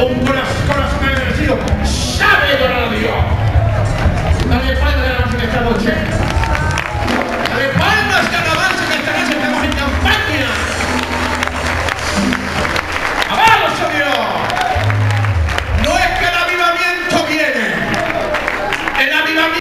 Obras